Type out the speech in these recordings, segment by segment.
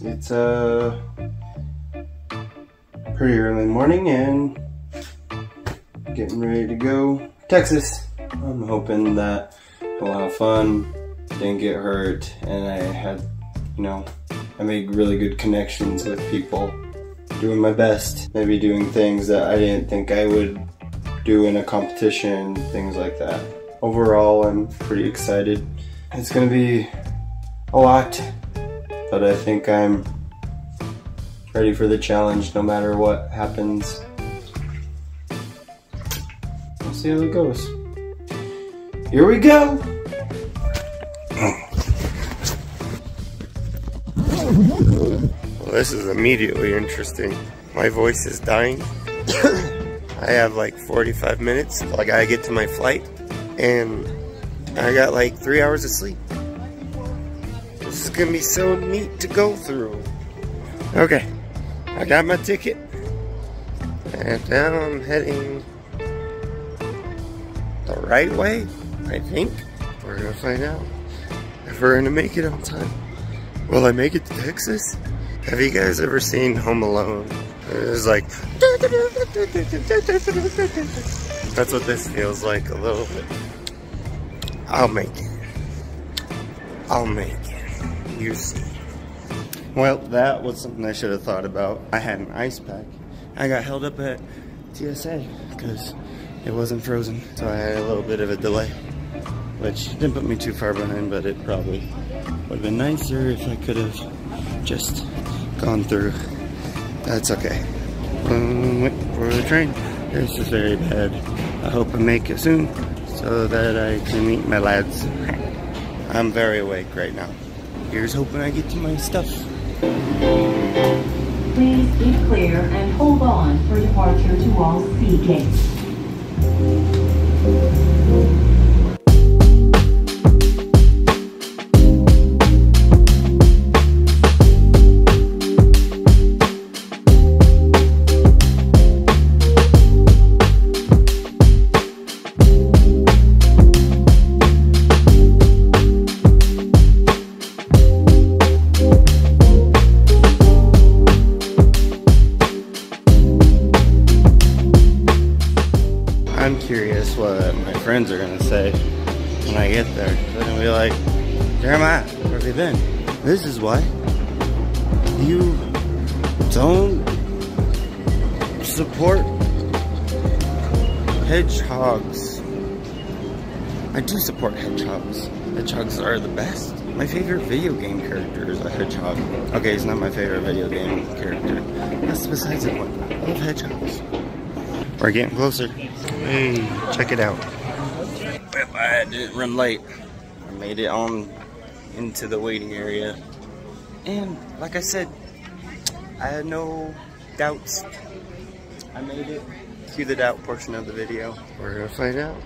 It's a pretty early morning and getting ready to go Texas. I'm hoping that we'll have fun, didn't get hurt, and I had, you know, I made really good connections with people. Doing my best, maybe doing things that I didn't think I would do in a competition, things like that. Overall, I'm pretty excited. It's gonna be a lot, but I think I'm ready for the challenge no matter what happens. We'll see how it goes. Here we go! Well, this is immediately interesting. My voice is dying. I have like 45 minutes. Like, I gotta get to my flight, and I got like three hours of sleep. Gonna be so neat to go through. Okay, I got my ticket, and now I'm heading the right way, I think. We're gonna find out if we're gonna make it on time. Will I make it to Texas? Have you guys ever seen Home Alone? It was like that's what this feels like a little bit. I'll make it. I'll make it. You see. Well, that was something I should have thought about. I had an ice pack. I got held up at TSA because it wasn't frozen, so I had a little bit of a delay. Which didn't put me too far behind, but it probably would have been nicer if I could have just gone through. That's okay. Um, wait for the train. This is very bad. I hope I make it soon so that I can meet my lads. I'm very awake right now. Here's hoping I get to my stuff. Please be clear and hold on for departure to all sea gates. Hedgehogs. I do support hedgehogs. Hedgehogs are the best. My favorite video game character is a hedgehog. Okay, he's not my favorite video game character. That's besides the point. I love hedgehogs. We're getting closer. Hey, check it out. I didn't run late. I made it on into the waiting area. And like I said, I had no doubts. I made it to the doubt portion of the video. We're gonna find out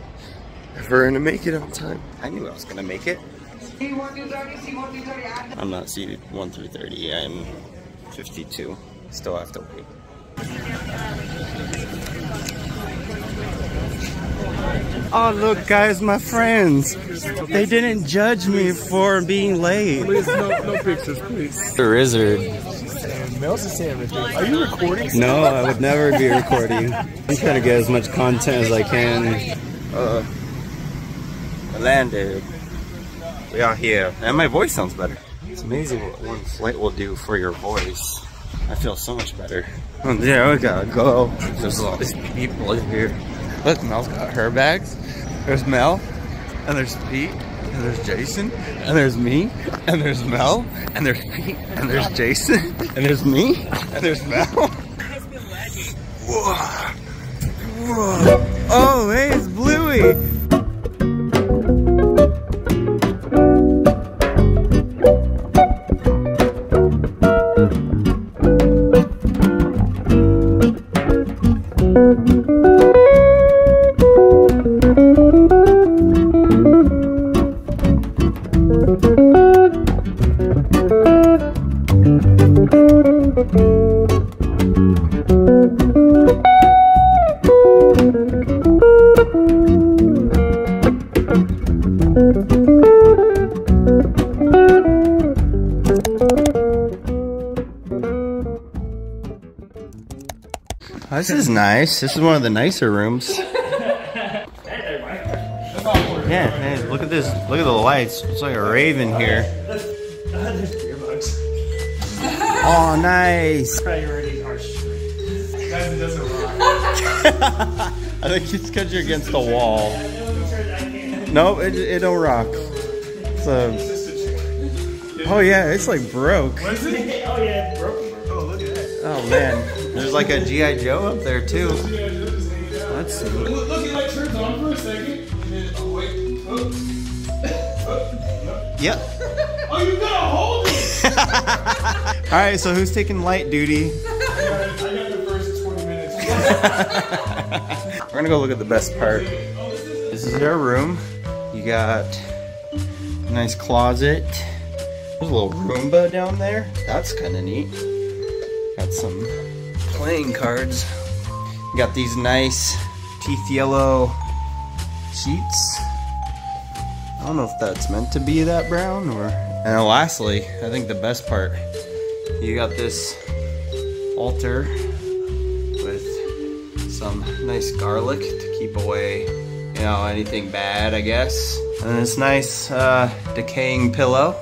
if we're gonna make it on time. I knew I was gonna make it. I'm not seated 1 through 30. I'm 52. Still have to wait. Oh, look, guys, my friends. They didn't judge me for being late. Please, no, no pictures, please. The wizard. Mel's is saying everything. Are you recording? No, I would never be recording. I'm trying to get as much content as I can. Uh, I landed. We are here. And my voice sounds better. It's amazing what one flight will do for your voice. I feel so much better. Oh, yeah, we gotta go. There's a lot of people in here. Look, Mel's got her bags. There's Mel, and there's Pete, and there's Jason, and there's me, and there's Mel, and there's Pete, and there's Jason, and there's me, and there's Mel. Whoa. Whoa. Oh, hey, it's Bluey. This is nice. This is one of the nicer rooms. Yeah, hey, look at this. Look at the lights. It's like a raven here. Oh, nice. Priorities are straight. Guys, it doesn't rock. I think it's because you're against the wall. No, it, it don't rock. So, oh yeah, it's like broke. Oh yeah, it's broken. Oh, look at that. Oh man, there's like a GI Joe up there too. Let's see. Look, look, it like turns on for a second. And then, oh wait. Oh. Yep. Oh, you gotta hold it! All right, so who's taking light duty? I got the first 20 minutes. We're gonna go look at the best part. This is our room. You got a nice closet. There's a little Roomba down there. That's kind of neat. Got some playing cards. Got these nice teeth yellow sheets. I don't know if that's meant to be that brown or. And lastly, I think the best part, you got this altar with some nice garlic to keep away, you know, anything bad, I guess. And this nice uh, decaying pillow,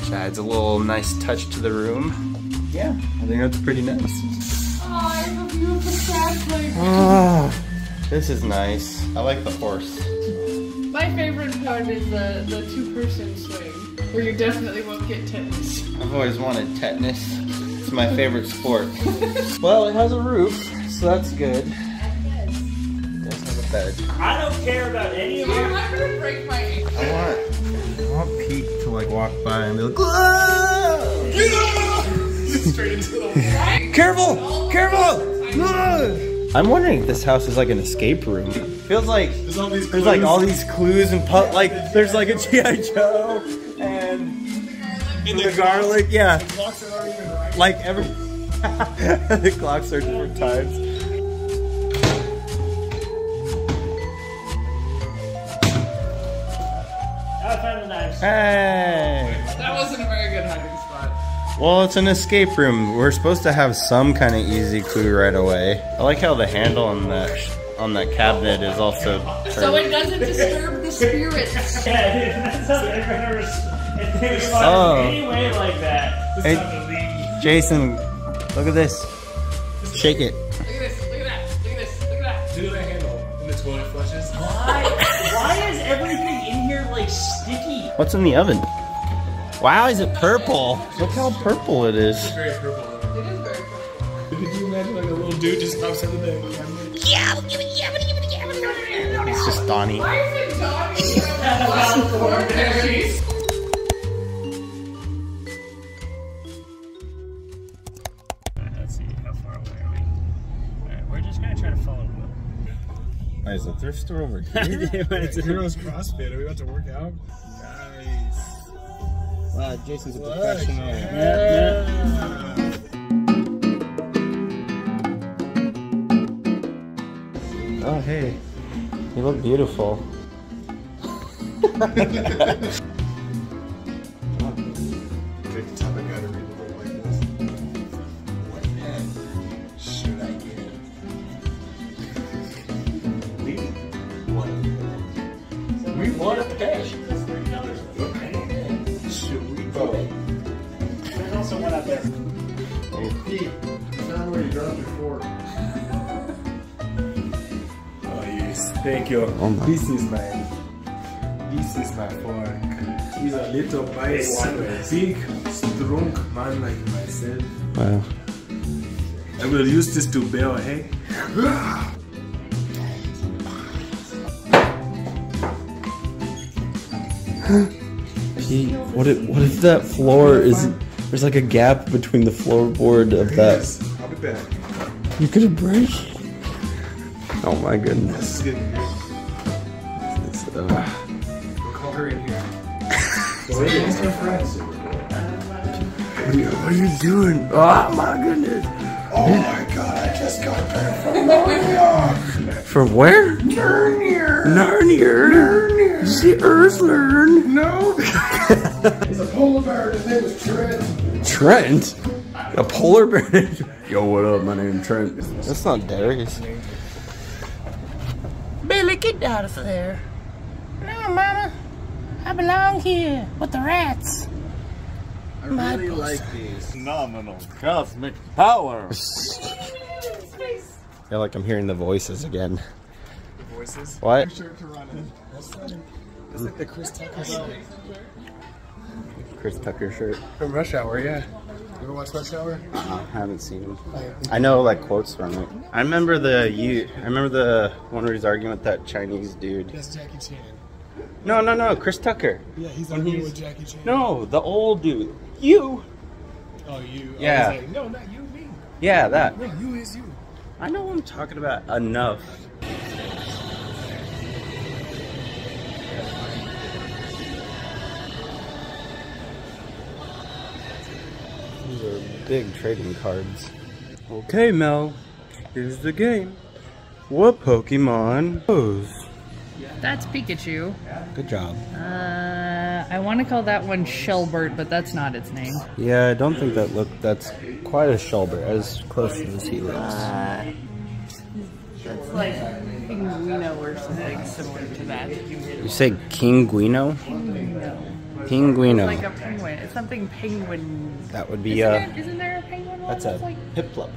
which adds a little nice touch to the room. Yeah, I think that's pretty nice. Oh, I have a beautiful sad play. This is nice. I like the horse. My favorite part is the, the two person swing, where you definitely won't get tetanus. I've always wanted tetanus. It's my favorite sport. well, it has a roof, so that's good. It does have a bed. I don't care about any of I'm not gonna break my ankle. I want, I want Pete to like walk by and be like, "Whoa!" Straight into the Careful! Careful! I'm wondering if this house is like an escape room. Feels like There's all these there's like all these clues and pu- like there's like a GI Joe and the garlic. Yeah, Clocks aren't right. like every the clocks are different times. I found the knives. Hey. That wasn't a very good hiding spot. Well, it's an escape room. We're supposed to have some kind of easy clue right away. I like how the handle on that sh- on that cabinet is also So it doesn't disturb the spirits. Yeah, that's how they're gonna If they respond Oh. any way like that, it's Hey. time. Jason, look at this. Shake it. Look at this, look at that, look at this, look at that. Do that handle and the toilet flushes. Why? Why is everything in here like sticky? What's in the oven? Wow, is it purple? Look how purple it is. Very purple. It is very cool. Could you imagine like a little dude just pops out of the cabinet? It's just Donnie. Why is it Donnie from Lost Cornberries? Let's see, how far we? Alright, we're just gonna try to follow Will. Is a thrift store over it's a Heroes CrossFit. Are we about to work out? Nice. Wow, Jason's a professional Oh, hey. You look beautiful. Pete, found where you dropped your fork. Oh yes, thank you. Oh this is my, this is my fork. He's a little bite, big, strong man like myself. Wow. I will use this to bale hay. Pete, what if, what if that floor is there's like a gap between the floorboard of that? Yes, I'll be back. You could have break. Oh my goodness. This is getting good. It's, uh, We'll call her in here. So we're against our friends. what, are you, what are you doing? Oh my goodness. Oh my god, I just got back from Narnia. From where? Narnia. Narnia. Narnia. The Earthlearn. No. it's a polar bear. His name is Trent. Trent. A polar bear. Yo, what up? My name's Trent. That's not Darius. Billy, get out of there. No, Mama. I belong here with the rats. I really like these. Phenomenal cosmic power. I feel like I'm hearing the voices again. Voices. What? Sure to run in. That's like the Chris Tucker song. Chris Tucker shirt. From Rush Hour, yeah. You ever watch Rush Hour? Uh-huh, I haven't seen him. I know like quotes from it. I remember the you. I remember the one where he's arguing with that Chinese dude. That's Jackie Chan. No, no, no, Chris Tucker. Yeah, he's When arguing he's- with Jackie Chan. No, the old dude. You. Oh, you. Yeah. was like, no, not you, me. Yeah, that. No, you is you. I know what I'm talking about enough. Big trading cards. Okay, Mel. Here's the game. What Pokemon pose? That's Pikachu. Good job. Uh, I want to call that one Shelbert, but that's not its name. Yeah, I don't think that look. That's quite a Shelbert, as close as he looks. It's like Pinguino or something similar to that. You say King Guino? Pinguino. Like a penguin. It's something penguin. That would be Isn't, uh. it, isn't there a penguin one That's a that's like Piplup.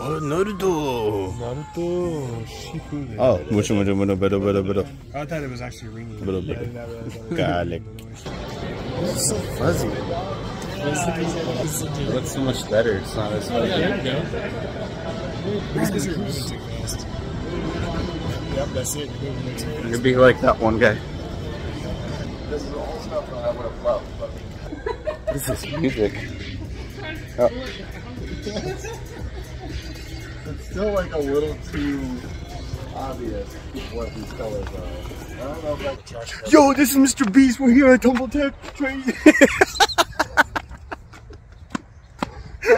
Oh, Naruto! Naruto Shippuden. Oh, mucho, mucho, mucho, better, better, better. I thought it was actually ringing. Little bit. I did not realize that was Garlic. It's so Fuzzy. It looks so much better. It's not as fuzzy. It's because you're moving too fast. Yep, that's it. You're moving too fast. You'd be like that one guy. This is all stuff that I would have loved. But... this is music. Oh, It's still like a little too obvious what these colors are. I don't know if I can trust them. Yo, this is Mr. Beast. We're here at Tumble Tech Train. no,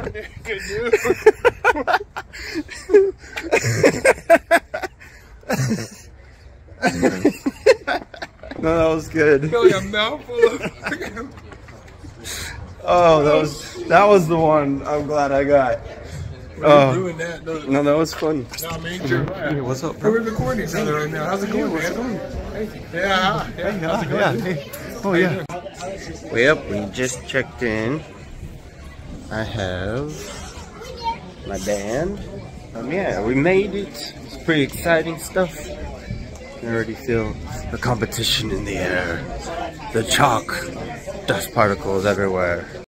that was good. Really, a mouthful of. Oh, that was that was the one. I'm glad I got. Oh. That. No, no, that was fun. no, man, you're what's up, We're recording each other right now. How's it going, man? Yeah, yeah. How's it going? Hey. Oh yeah. Well, we just checked in. I have my band. Um, yeah, we made it. It's pretty exciting stuff. I already feel the competition in the air. The chalk, dust particles everywhere.